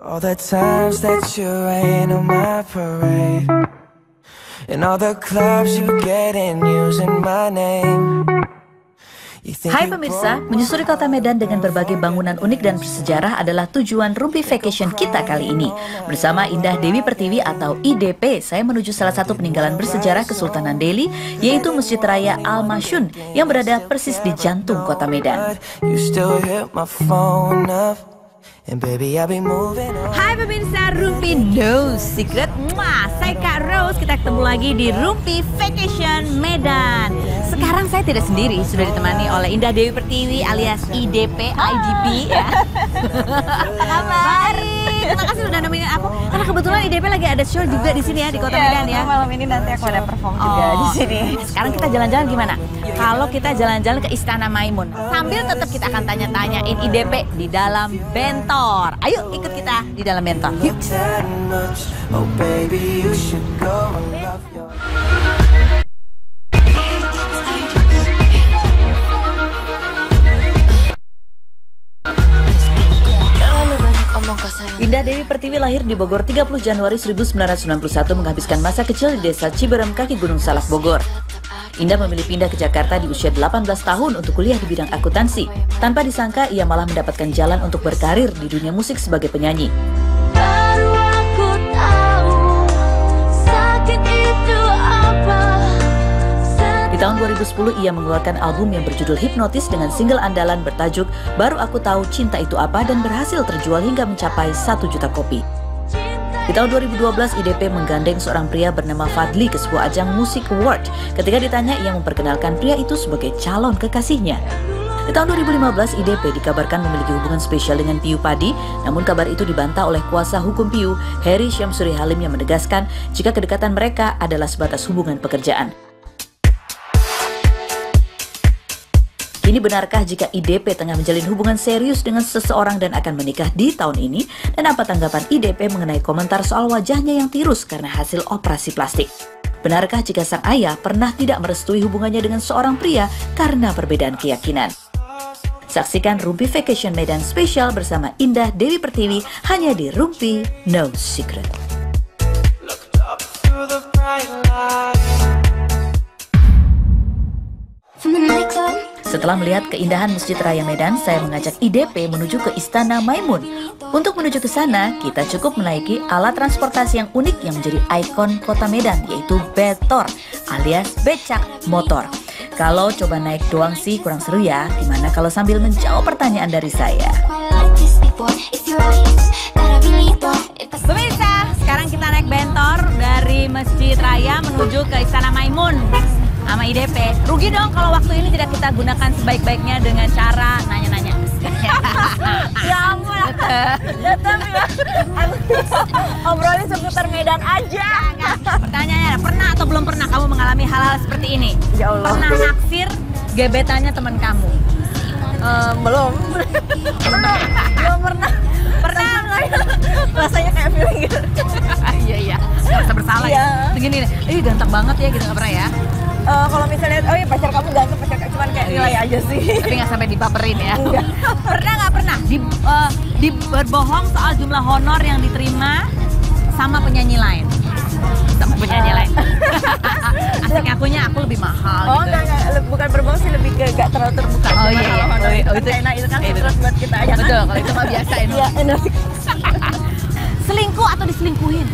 All the times that you rain on my parade And all the clubs you get in using my name Hai pemirsa, menyusuri kota Medan dengan berbagai bangunan unik dan bersejarah adalah tujuan Rumpi Vacation kita kali ini. Bersama Indah Dewi Pertiwi atau IDP, saya menuju salah satu peninggalan bersejarah Kesultanan Delhi, yaitu Masjid Raya Al Masyun yang berada persis di jantung kota Medan. Hai pemirsa Rumpi No Secret. Mwah, Saya Kak Rose. Kita ketemu lagi di Rumpi Vacation Medan. Sekarang saya tidak sendiri Sudah ditemani oleh Indah Dewi Pertiwi alias IDP IDP ya. Kabar? Terima kasih sudah nemenin aku Karena kebetulan IDP lagi ada show juga di sini ya Di kota Medan ya malam ini nanti aku ada perform juga di Oh, sini. Sekarang kita jalan-jalan gimana? Kalau kita jalan-jalan ke Istana Maimun, sambil tetap kita akan tanya-tanyain IDP di dalam bentor. Ayo ikut kita di dalam bentor. Yuk. Indah Dewi Pertiwi lahir di Bogor 30 Januari 1991 menghabiskan masa kecil di desa Ciberem kaki Gunung Salak Bogor. Indah memilih pindah ke Jakarta di usia 18 tahun untuk kuliah di bidang akuntansi. Tanpa disangka, ia malah mendapatkan jalan untuk berkarir di dunia musik sebagai penyanyi. Tahun 2010 ia mengeluarkan album yang berjudul Hipnotis dengan single andalan bertajuk Baru Aku Tahu Cinta Itu Apa dan berhasil terjual hingga mencapai 1 juta kopi. Di tahun 2012, IDP menggandeng seorang pria bernama Fadli ke sebuah ajang musik award. Ketika ditanya, ia memperkenalkan pria itu sebagai calon kekasihnya. Di tahun 2015, IDP dikabarkan memiliki hubungan spesial dengan Piu Padi, namun kabar itu dibantah oleh kuasa hukum Piu, Heri Syamsuri Halim yang menegaskan jika kedekatan mereka adalah sebatas hubungan pekerjaan. Kini benarkah jika IDP tengah menjalin hubungan serius dengan seseorang dan akan menikah di tahun ini? Dan apa tanggapan IDP mengenai komentar soal wajahnya yang tirus karena hasil operasi plastik? Benarkah jika sang ayah pernah tidak merestui hubungannya dengan seorang pria karena perbedaan keyakinan? Saksikan Rumpi Vacation Medan Spesial bersama Indah Dewi Pertiwi hanya di Rumpi No Secret. Setelah melihat keindahan Masjid Raya Medan, saya mengajak IDP menuju ke Istana Maimun. Untuk menuju ke sana, kita cukup menaiki alat transportasi yang unik yang menjadi ikon kota Medan, yaitu betor alias becak motor. Kalau coba naik doang sih kurang seru ya, gimana kalau sambil menjawab pertanyaan dari saya? Pemirsa, sekarang kita naik bentor IDP. Rugi dong kalau waktu ini tidak kita gunakan sebaik-baiknya dengan cara nanya-nanya. Ya ampun, datang ya. Obrolin seputar Medan aja. Pertanyaannya, pernah atau belum pernah kamu mengalami hal-hal seperti ini? Ya Allah. Pernah naksir gebetannya teman kamu? Eh, belum. belum pernah. Pernah? Rasanya kayak feeling gitu. Iya iya, merasa bersalah Iya. ya. Begini nih, ih ganteng banget ya gitu nggak pernah ya? Eh, kalau misalnya, oh iya pacar kamu ganteng, pacar kamu cuman kayak nilai aja sih. Tapi nggak sampai dibaperin ya. Enggak. pernah nggak pernah di, eh, di berbohong soal jumlah honor yang diterima sama penyanyi lain? Sama penyanyi Eh. lain. Asik akunya aku lebih mahal Oh gitu. enggak, bukan berbohong sih lebih ke gak terlalu terbuka. Oh, iya, iya. honor Oh, iya. itu Oh, kan itu- enak, itu kan itu. terus buat kita aja kan. Betul, kalau itu mah biasa ini. Iya. Selingkuh atau diselingkuhin?